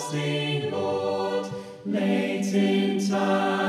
everlasting Lord, late in time.